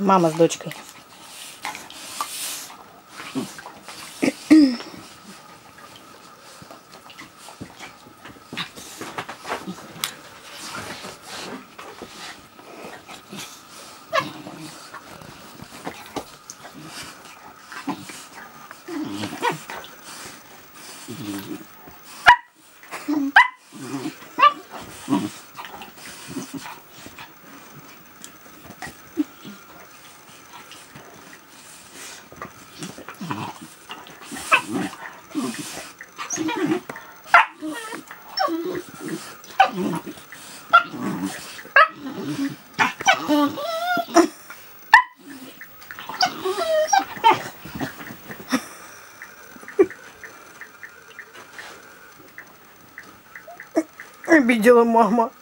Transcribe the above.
Мама с дочкой. Обидела мама.